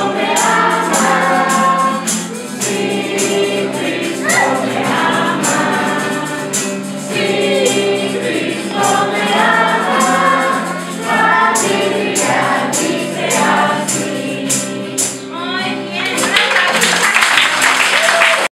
Hombre,